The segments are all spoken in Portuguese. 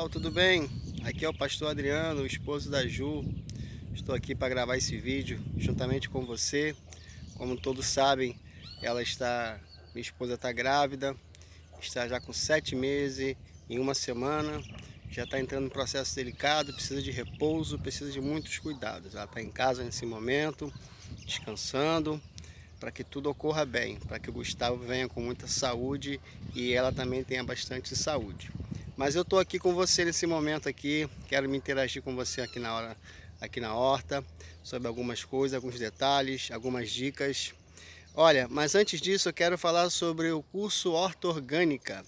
pessoal, tudo bem? Aqui é o pastor Adriano, o esposo da Ju. Estou aqui para gravar esse vídeo juntamente com você. Como todos sabem, ela está, minha esposa está grávida, está já com sete meses em uma semana. Já está entrando em processo delicado, precisa de repouso, precisa de muitos cuidados. Ela está em casa nesse momento, descansando, para que tudo ocorra bem, para que o Gustavo venha com muita saúde e ela também tenha bastante saúde. Mas eu estou aqui com você nesse momento aqui, quero me interagir com você aqui na hora, aqui na horta, sobre algumas coisas, alguns detalhes, algumas dicas. Olha, mas antes disso eu quero falar sobre o curso Horta Orgânica.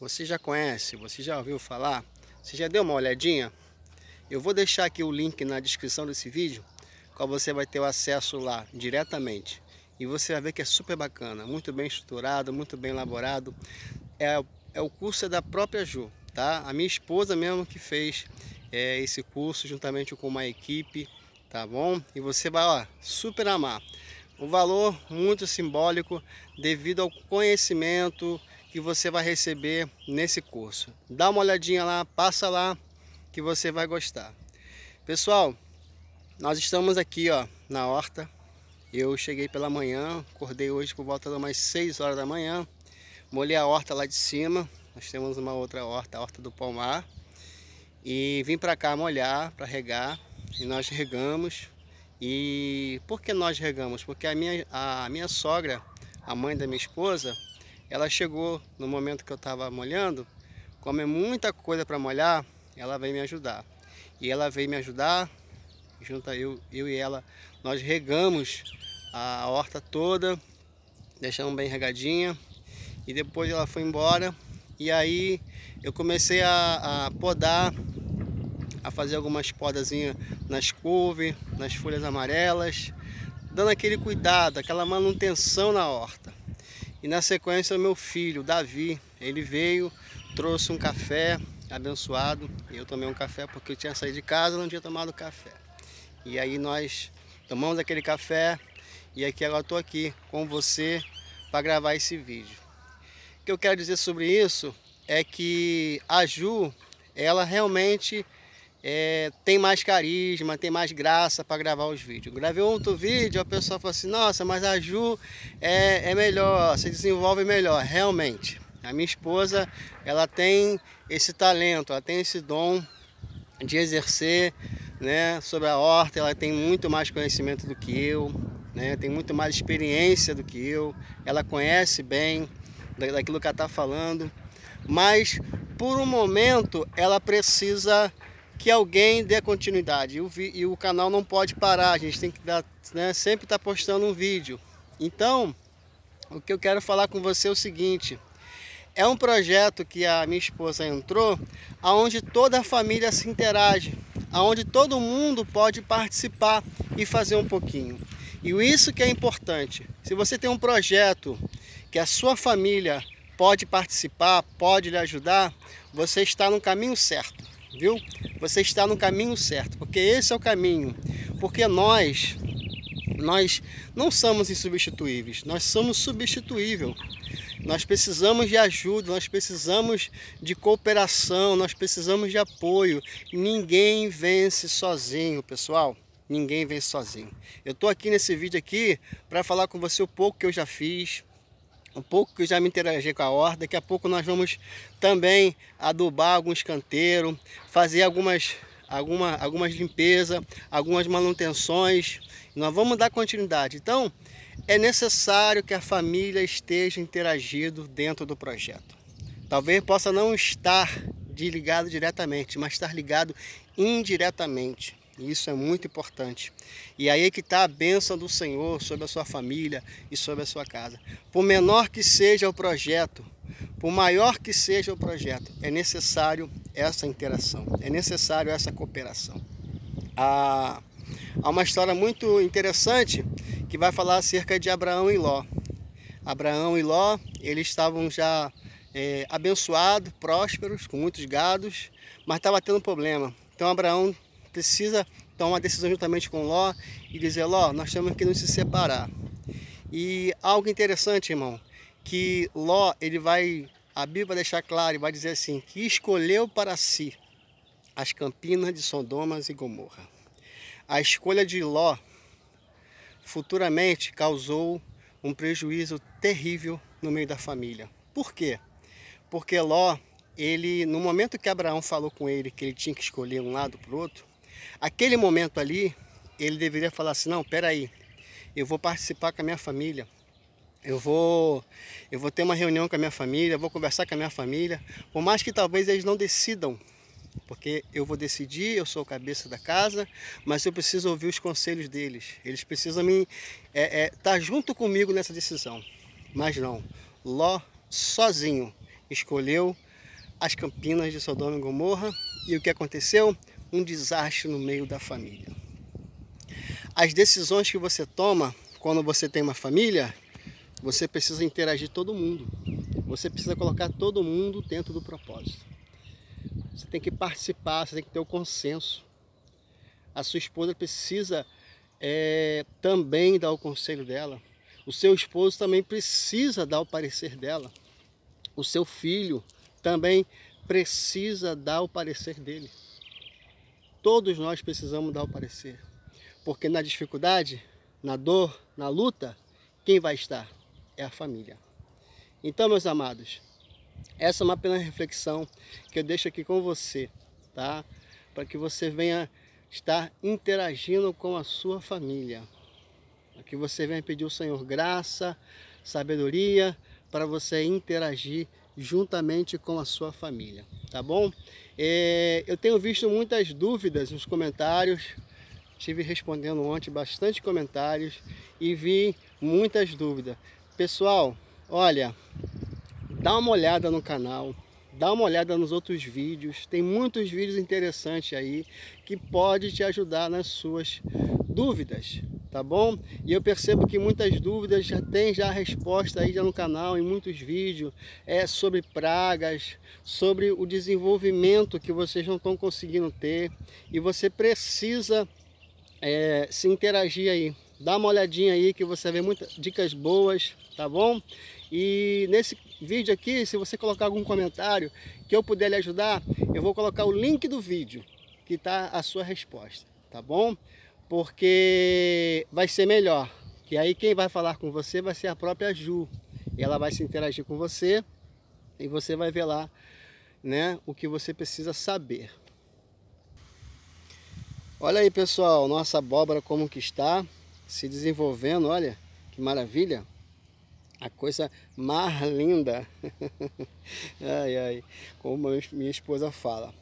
Você já conhece? Você já ouviu falar? Você já deu uma olhadinha? Eu vou deixar aqui o link na descrição desse vídeo, qual você vai ter o acesso lá diretamente. E você vai ver que é super bacana, muito bem estruturado, muito bem elaborado. É é o curso é da própria Ju, tá? A minha esposa mesmo que fez é, esse curso juntamente com uma equipe, tá bom? E você vai, ó, super amar. Um valor muito simbólico devido ao conhecimento que você vai receber nesse curso. Dá uma olhadinha lá, passa lá que você vai gostar. Pessoal, nós estamos aqui, ó, na horta. Eu cheguei pela manhã, acordei hoje por volta de umas 6 horas da manhã. Molhei a horta lá de cima. Nós temos uma outra horta, a horta do Palmar. E vim para cá molhar, para regar. E nós regamos. E por que nós regamos? Porque a minha, a minha sogra, a mãe da minha esposa, ela chegou no momento que eu estava molhando. Como é muita coisa para molhar, ela veio me ajudar. E ela veio me ajudar, junto a eu, eu e ela, nós regamos a horta toda, deixamos bem regadinha e depois ela foi embora e aí eu comecei a, a podar, a fazer algumas podazinhas nas couve, nas folhas amarelas, dando aquele cuidado, aquela manutenção na horta. E na sequência o meu filho, Davi, ele veio, trouxe um café abençoado. Eu tomei um café porque eu tinha saído de casa não tinha tomado café. E aí nós tomamos aquele café e aqui agora estou aqui com você para gravar esse vídeo. Que eu quero dizer sobre isso é que a Ju, ela realmente é, tem mais carisma, tem mais graça para gravar os vídeos. Gravei outro vídeo, a pessoa falou assim, nossa, mas a Ju é, é melhor, se desenvolve melhor. Realmente, a minha esposa, ela tem esse talento, ela tem esse dom de exercer né, sobre a horta, ela tem muito mais conhecimento do que eu, né, tem muito mais experiência do que eu, ela conhece bem daquilo que ela está falando, mas por um momento ela precisa que alguém dê continuidade e o, e o canal não pode parar, a gente tem que dar, né, sempre estar tá postando um vídeo. Então, o que eu quero falar com você é o seguinte, é um projeto que a minha esposa entrou, aonde toda a família se interage, aonde todo mundo pode participar e fazer um pouquinho. E isso que é importante. Se você tem um projeto que a sua família pode participar, pode lhe ajudar, você está no caminho certo, viu? Você está no caminho certo, porque esse é o caminho. Porque nós, nós não somos insubstituíveis, nós somos substituível. Nós precisamos de ajuda, nós precisamos de cooperação, nós precisamos de apoio. Ninguém vence sozinho, pessoal. Ninguém vence sozinho. Eu estou aqui nesse vídeo aqui para falar com você o pouco que eu já fiz, um pouco que eu já me interagi com a horta. Daqui a pouco nós vamos também adubar alguns canteiros, fazer algumas, alguma, algumas limpezas, algumas manutenções. Nós vamos dar continuidade. Então, é necessário que a família esteja interagindo dentro do projeto. Talvez possa não estar ligado diretamente, mas estar ligado indiretamente. Isso é muito importante. E aí é que está a bênção do Senhor sobre a sua família e sobre a sua casa. Por menor que seja o projeto, por maior que seja o projeto, é necessário essa interação, é necessário essa cooperação. Há, há uma história muito interessante que vai falar acerca de Abraão e Ló. Abraão e Ló, eles estavam já é, abençoados, prósperos, com muitos gados, mas estava tendo problema. Então Abraão precisa tomar uma decisão juntamente com Ló e dizer, Ló, nós temos que nos separar. E algo interessante, irmão, que Ló, ele vai a Bíblia vai deixar claro e vai dizer assim, que escolheu para si as campinas de Sodomas e Gomorra. A escolha de Ló futuramente causou um prejuízo terrível no meio da família. Por quê? Porque Ló, ele, no momento que Abraão falou com ele que ele tinha que escolher um lado para o outro, aquele momento ali, ele deveria falar assim, não, peraí, eu vou participar com a minha família, eu vou, eu vou ter uma reunião com a minha família, vou conversar com a minha família, por mais que talvez eles não decidam, porque eu vou decidir, eu sou o cabeça da casa, mas eu preciso ouvir os conselhos deles. Eles precisam me é, é, tá junto comigo nessa decisão. Mas não, Ló sozinho escolheu as campinas de Sodoma e Gomorra e o que aconteceu? Um desastre no meio da família. As decisões que você toma quando você tem uma família você precisa interagir todo mundo. Você precisa colocar todo mundo dentro do propósito. Você tem que participar, você tem que ter o consenso. A sua esposa precisa é, também dar o conselho dela. O seu esposo também precisa dar o parecer dela. O seu filho também precisa dar o parecer dele. Todos nós precisamos dar o parecer. Porque na dificuldade, na dor, na luta, quem vai estar? é a família. Então, meus amados, essa é uma pequena reflexão que eu deixo aqui com você, tá? Para que você venha estar interagindo com a sua família. Para que você venha pedir ao Senhor graça, sabedoria, para você interagir juntamente com a sua família, tá bom? É, eu tenho visto muitas dúvidas nos comentários, estive respondendo ontem bastante comentários e vi muitas dúvidas. Pessoal, olha, dá uma olhada no canal, dá uma olhada nos outros vídeos, tem muitos vídeos interessantes aí que pode te ajudar nas suas dúvidas, tá bom? E eu percebo que muitas dúvidas já tem já a resposta aí já no canal, em muitos vídeos, é sobre pragas, sobre o desenvolvimento que vocês não estão conseguindo ter e você precisa é, se interagir aí, Dá uma olhadinha aí que você vê muitas dicas boas, tá bom? E nesse vídeo aqui, se você colocar algum comentário que eu puder lhe ajudar, eu vou colocar o link do vídeo que tá a sua resposta, tá bom? Porque vai ser melhor. Que aí quem vai falar com você vai ser a própria Ju. Ela vai se interagir com você e você vai ver lá, né, o que você precisa saber. Olha aí, pessoal, nossa abóbora como que está se desenvolvendo, olha que maravilha. A coisa mais linda. ai, ai, como minha esposa fala.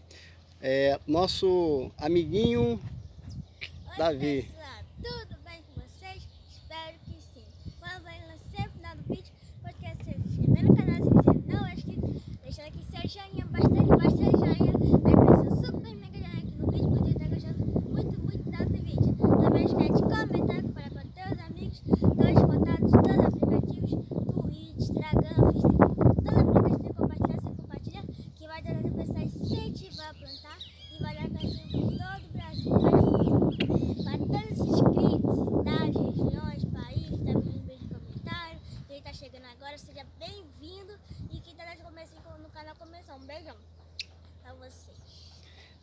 É, nosso amiguinho Davi. Tudo bem com vocês? Espero que sim. Quando vai lançar no final do vídeo, pode se inscrever no canal se você não é inscrito. Deixando aqui seu joinha, bastante, bastante joinha. Vai aparecer super mega joinha aqui no vídeo, porque tá gostando muito, muito desse vídeo. Também esquece de comentar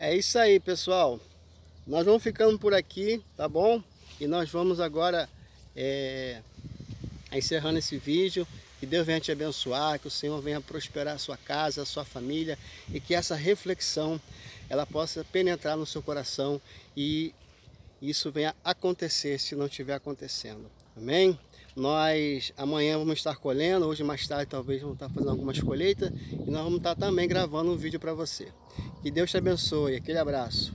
É isso aí, pessoal. Nós vamos ficando por aqui, tá bom? E nós vamos agora é, encerrando esse vídeo. Que Deus venha te abençoar, que o Senhor venha prosperar a sua casa, a sua família e que essa reflexão ela possa penetrar no seu coração e isso venha acontecer se não estiver acontecendo. Amém? Nós amanhã vamos estar colhendo, hoje mais tarde talvez vamos estar fazendo algumas colheitas e nós vamos estar também gravando um vídeo para você. Que Deus te abençoe. Aquele abraço.